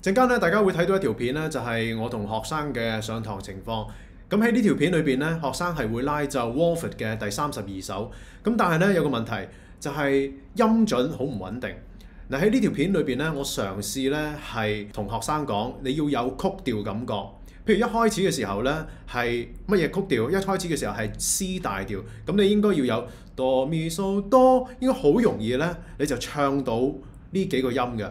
陣間咧，大家會睇到一條片咧，就係我同學生嘅上堂情況。咁喺呢條片裏邊咧，學生係會拉奏 Warford 嘅第三十二首。咁但係咧有個問題就係音準好唔穩定。嗱喺呢條片裏邊咧，我嘗試咧係同學生講，你要有曲調感覺。譬如一開始嘅時候咧係乜嘢曲調？一開始嘅時候係 C 大調，咁你應該要有哆咪嗦哆，應該好容易咧你就唱到呢幾個音嘅。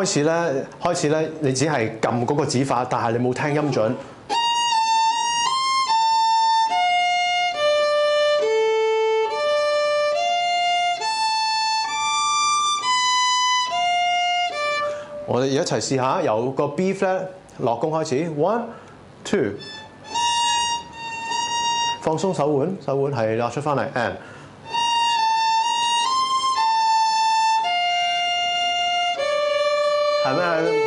開始咧，開始咧，你只係撳嗰個指法，但係你冇聽音準。我哋一齊試下，由個 B flat 落弓開始，one two，放鬆手腕，手腕係啦，出翻嚟，and。係咩？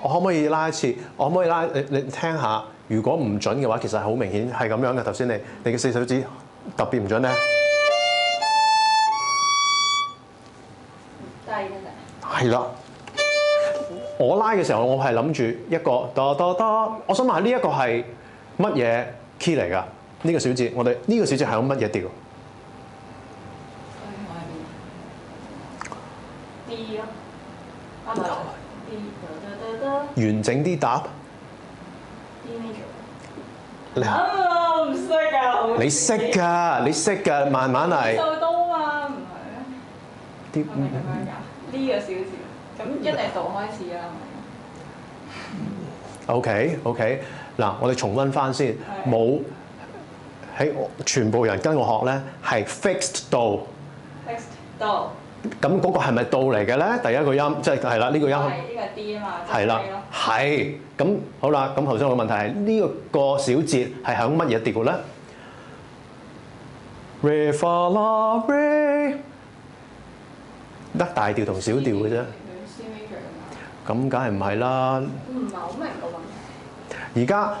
我可唔可以拉一次？我可唔可以拉？你你聽下，如果唔準嘅話，其實係好明顯係咁樣嘅。頭先你你嘅四手指特別唔準咧，低嘅係啦。我拉嘅時候，我係諗住一個哆哆哆。我想問下呢一個係乜嘢 key 嚟㗎？呢個小節，我哋呢個小節係用乜嘢調？D 咯，啱唔啱？D 得得得完整啲答。你啊，唔識啊！你識㗎，你識㗎，慢慢嚟。數多嘛，唔係啲咩？係咪咁樣㗎？呢個少少，咁一定係度開始啦，OK OK，嗱，我哋重温翻先，冇喺全部人跟我學咧係 fixed 度。fixed 度咁嗰個係咪到嚟嘅咧？第一個音即係係啦，呢個音係呢個 D 啊嘛，係啦係咁好啦。咁頭先我個問題係呢個個小節係響乜嘢調咧？Re fa la re，得大調同小調嘅啫咁咁梗係唔係啦。啊，唔係好明個問題。而家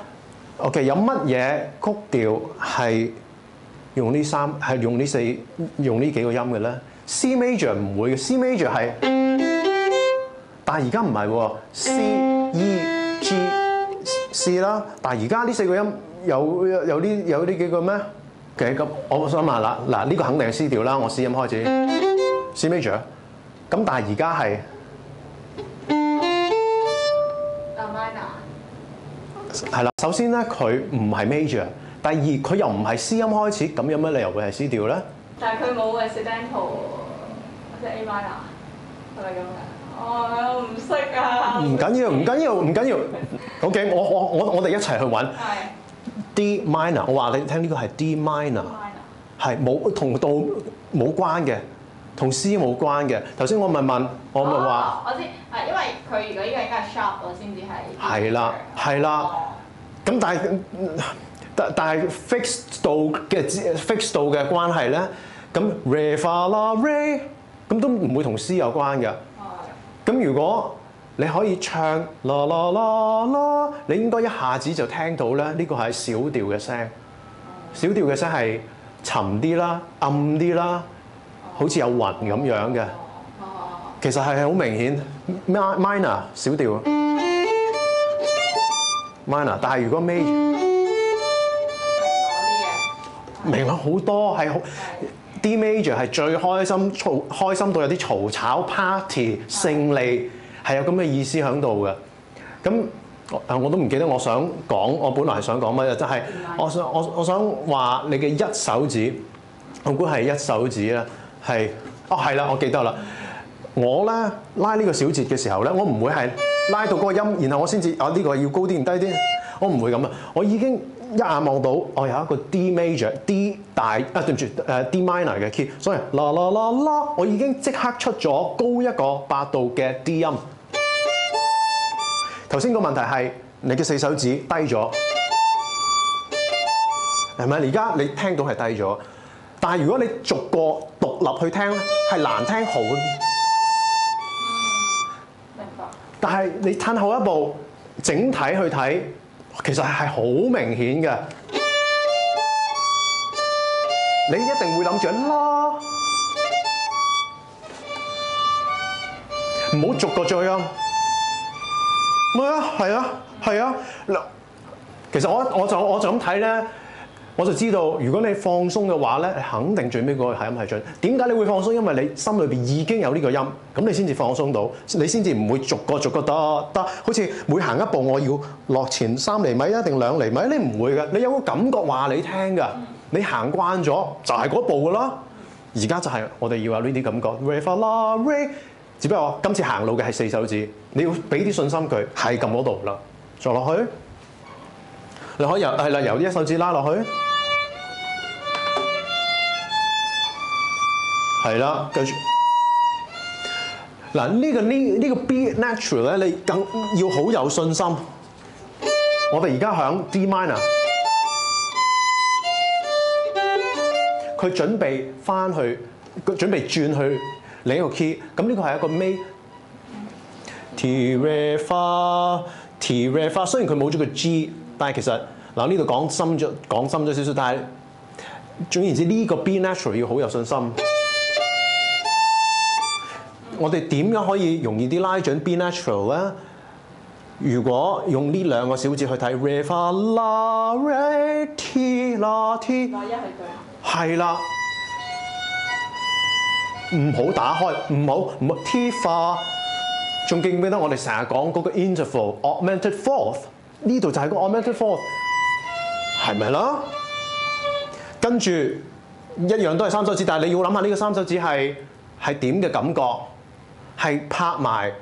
OK 有乜嘢曲調係用呢三係用呢四用呢幾個音嘅咧？C major 唔會嘅，C major 係，但係而家唔係喎，C E G C 啦。但係而家呢四個音有有有呢有呢幾個咩？OK 咁我想問啦，嗱呢個肯定係 C 調啦，我 C 音開始 C major，咁但係而家係。啊 minor。係啦，首先咧佢唔係 major，第二佢又唔係 C 音開始，咁有乜理由會係 C 調咧？但係佢冇 accidental，即係 A minor，係咪咁嘅？哦，我唔識啊！唔緊要，唔緊要，唔緊要。OK，我我我我哋一齊去揾係 D minor。我話你聽呢個係 D minor，minor。係冇同到冇關嘅，同 C 冇關嘅。頭先我咪問，我咪話哦，我知，係因為佢如果呢個應該係 sharp，我先至係。係啦係啦哦咁，但係但但係 fixed 度嘅 fixed 度嘅關係咧，咁 re fa la re 咁都唔會同 C 有關嘅。咁如果你可以唱啦啦啦啦，你應該一下子就聽到咧，呢個係小調嘅聲。小調嘅聲係沉啲啦、暗啲啦，好似有雲咁樣嘅，其實係好明顯 mi- minor 小調 minor，但係如果 major 明明好多係好 D major 係最開心嘈開心到有啲嘈吵 party 勝利係有咁嘅意思喺度嘅。咁我誒我都唔記得我想講，我本來係想講乜嘢，就係、我想我我想話你嘅一手指，我估係一手指咧係哦係啦，我記得啦。我咧拉呢個小節嘅時候咧，我唔會係拉到嗰個音，然後我先至啊呢個要高啲定低啲，我唔會咁啊！我已經一眼望到我有一個 D major、D 大啊對唔住誒 D minor 嘅 key，所以啦啦啦啦，我已經即刻出咗高一個八度嘅 D 音。頭先個問題係你嘅四手指低咗，係咪？而家你聽到係低咗，但係如果你逐個獨立去聽咧，係難聽好。明白。但係你褪後一步，整體去睇，其實係好明顯嘅。你一定會諗住啦，唔好逐個追音。咪啊，係啊，係啊。嗱，其實我我就我就咁睇咧，我就知道如果你放鬆嘅話咧，肯定最尾嗰個係音係準。點解你會放鬆？因為你心裏邊已經有呢個音，咁你先至放鬆到，你先至唔會逐個逐個得得。好似每行一步我要落前三厘米一定兩厘米，你唔會嘅。你有個感覺話你聽㗎，你行慣咗就係嗰步㗎啦。而家就係我哋要有呢啲感覺，re fa la re。只不過今次行路嘅係四手指，你要俾啲信心佢，係撳嗰度啦，再落去。你可以由係啦，由呢一手指拉落去，係啦，跟住嗱呢個呢呢個 B natural 咧，你更要好有信心。我哋而家響 D minor，佢準備翻去，佢準備轉去另一個 key。咁呢個係一個 May T re fa T re fa。雖然佢冇咗個 G，但係其實嗱呢度講深咗講深咗少少，但係總言之呢個 B natural 要好有信心。我哋點樣可以容易啲拉準 B natural 咧？如果用呢兩個小節去睇 re fa la re ti la ti。係。啦，唔好打開，唔好唔好 T 化，仲記唔記得我哋成日講嗰個 interval augmented fourth？呢度就係個 augmented fourth，係咪啦？跟住一樣都係三手指，但係你要諗下呢個三手指係係點嘅感覺，係拍埋，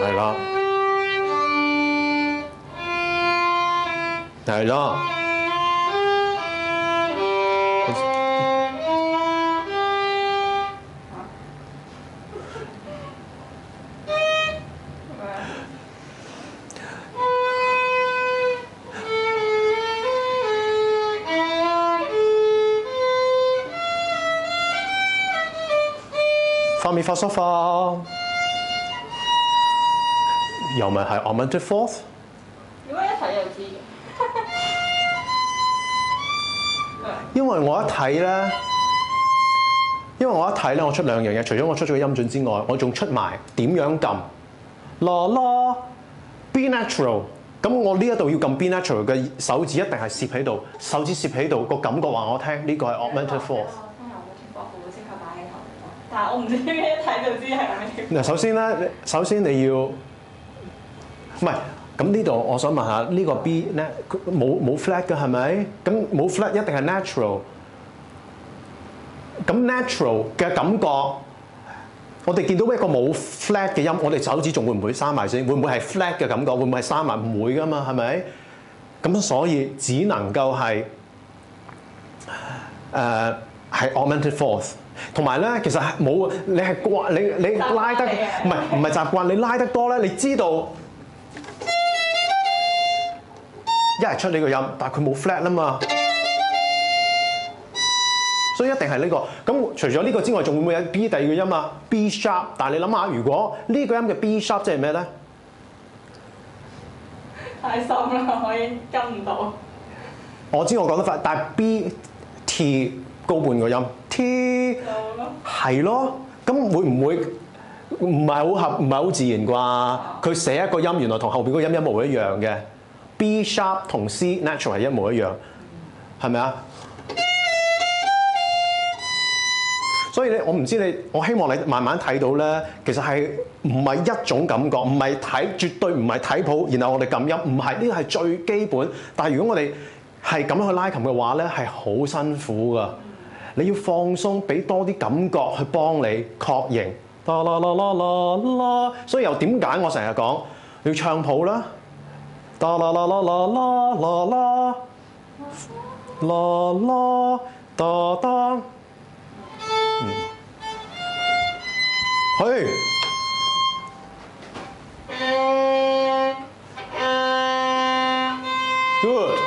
係咯，係咯。發咪發，又咪係 augmented fourth？如果一睇就知。因為我一睇咧，因為我一睇咧，我出兩樣嘢，除咗我出咗個音準之外，我仲出埋點樣撳啦啦 B natural。咁我呢一度要撳 B natural 嘅手指一定係攝喺度，手指攝喺度個感覺話我聽呢個係 augmented fourth。聽下我嘅情況，會唔會即刻打起頭嚟講？但我唔知點解一睇就知係咁嘅情況。嗱，首先咧，首先你要唔係咁呢度，我想問下呢、個 B 咧，冇冇 flat 嘅係咪？咁冇 flat 一定係 natural。咁 natural 嘅感覺，我哋見到一個冇 flat 嘅音，我哋手指仲會唔會閂埋先？會唔會係 flat 嘅感覺？會唔會係閂埋？唔會噶嘛，係咪？咁所以只能夠係誒係 augmented fourth。同埋咧，其實係冇你係慣你你拉得唔係唔係習慣，你拉得多咧，你知道一係出呢個音，但係佢冇 flat 啊嘛，所以一定係呢、個。咁除咗呢個之外，仲會唔會有 B 第二個音啊？B sharp。但係你諗下，如果呢個音嘅 B sharp 即係咩咧？太深啦，我已經跟唔到。我知我講得快，但係 B T 高半個音，T，係咯，咁會唔會唔係好合唔係好自然啩？佢寫一個音原來同後邊嗰個音一模一樣嘅，B sharp 同 C natural 係一模一樣，係咪啊？所以咧，我唔知你，我希望你慢慢睇到咧，其實係唔係一種感覺，唔係睇，絕對唔係睇譜，然後我哋撳音，唔係呢個係最基本。但係如果我哋係咁樣去拉琴嘅話咧，係好辛苦噶。你要放鬆，俾多啲感覺去幫你確認。啦啦啦啦啦啦，所以又點解我成日講要唱譜啦？啦啦啦啦啦啦啦啦啦啦噠噠。去。Good，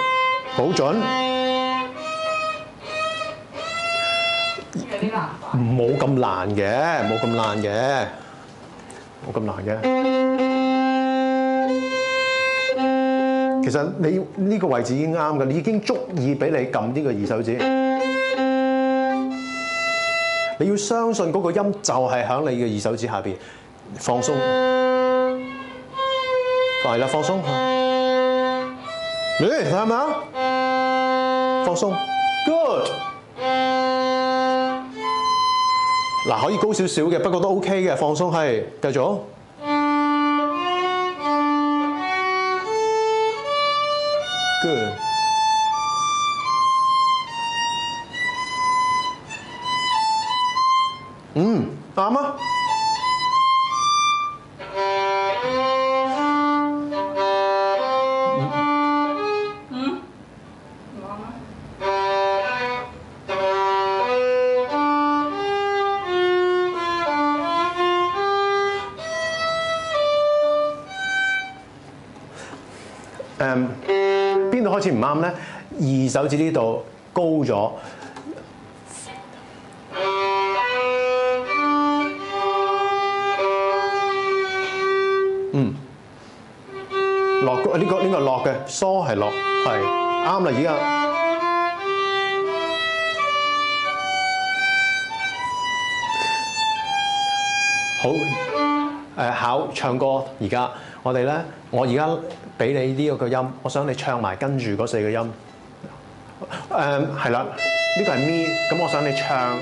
好準，冇咁難嘅，冇咁難嘅，冇咁難嘅。其實你呢個位置已經啱嘅，你已經足以俾你撳呢個二手指。你要相信嗰個音就係喺你嘅二手指下邊，放鬆，係啦，放鬆嚇。嚟睇下咪？放鬆，good。嗱，可以高少少嘅，不過都 OK 嘅，放鬆係，繼續。邊度開始唔啱咧？二手指呢度高咗，嗯，落呢、個呢、個落嘅，梳係落，係啱啦，而家。好誒、考唱歌，而家我哋咧，我而家俾你呢一個音，我想你唱埋跟住嗰四個音。誒係啦，呢個係咪，咁我想你唱。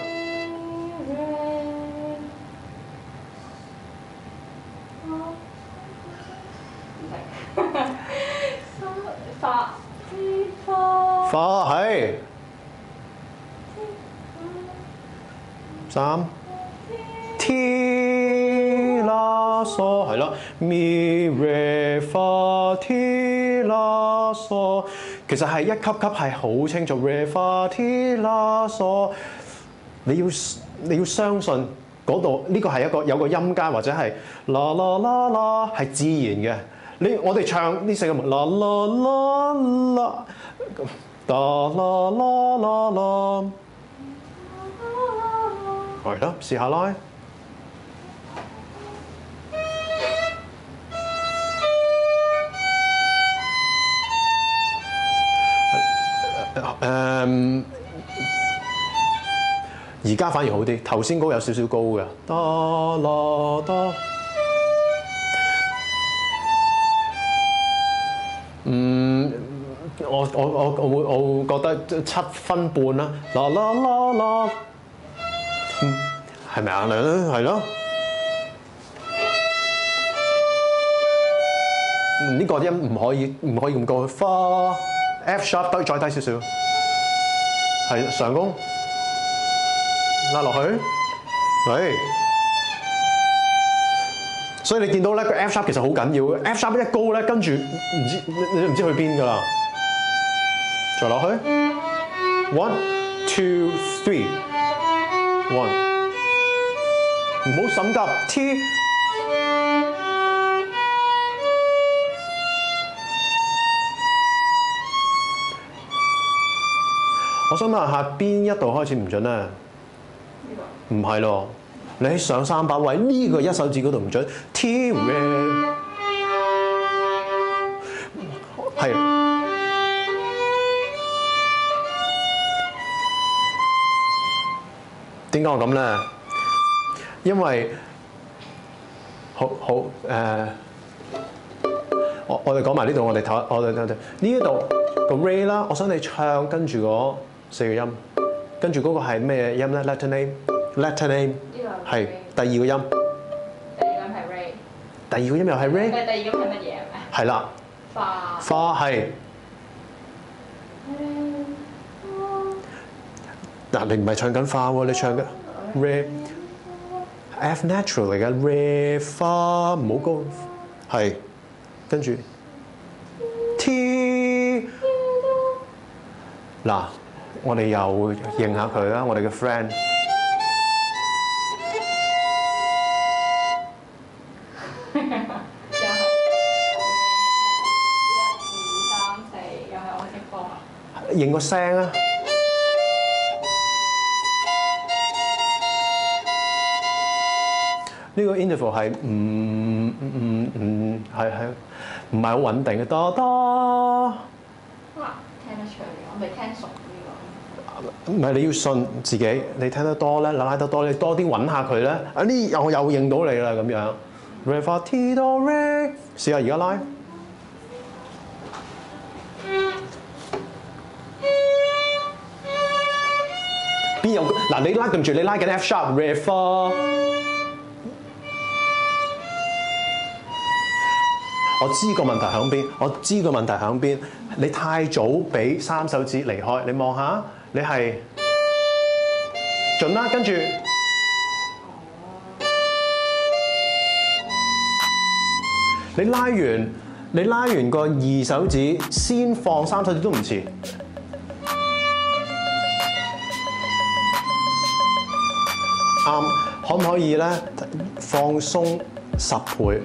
發之花，花係三 T 啦嗦係咯，Mi Re Fa Ti 啦嗦，其實係一級級係好清楚 Re Fa Ti 啦嗦，你要你要相信嗰度呢個係一個有個音階或者係啦啦啦啦係自然嘅。你我哋唱呢四個啦啦啦啦，啦啦啦啦啦，係咯，試下啦。而家反而好啲，頭先高有少少高嘅，得啦得。嗯，我我我我會我會覺得七分半啦，啦啦啦啦，嗯，係咪啊？係咯，呢個音唔可以唔可以咁高，花 F sharp 低再低少少，係上弓落去，喂。所以你見到咧個 F sharp 其實好緊要嘅，F sharp 一高咧，跟住唔知你都唔知去邊㗎啦。再落去，one two three one，唔好心急，T。我想問下邊一度開始唔準咧？唔係咯，你喺上三把位呢、個一手指嗰度唔準，T re 係。點解我咁咧？因為好好誒、我我哋講埋呢度，我哋睇我哋睇睇。呢一度個 Ray 啦，我想你唱跟住嗰四個音，跟住嗰個係咩音咧？Letter name 呢個係第二個音，第二個係 Ray，第二個音又係 Ray，第二個係乜嘢啊？係啦，花。花係嗱，你唔係唱緊花喎，你唱緊 Ray。F natural 嚟嘅 Re 花唔好高，係跟住 T 嗱，我哋又認下佢啦，我哋嘅 friend 認個聲啊！呢個 interval 係唔唔唔係係唔係好穩定嘅，多多。哇，聽得出嚟，我未聽熟呢唔係你要信自己，你聽得多咧，拉得多，你多啲揾下佢咧。啊呢又又認到你啦咁樣。Re fa ti do re，試下而家拉。嗱？你拉緊住，你拉緊 F sharp re fa。我知個問題喺邊，我知個問題喺邊。你太早俾三手指離開，你望下，你係盡啦，跟住你拉完，你拉完個二手指，先放三手指都唔遲。啱，可唔可以咧放鬆十倍？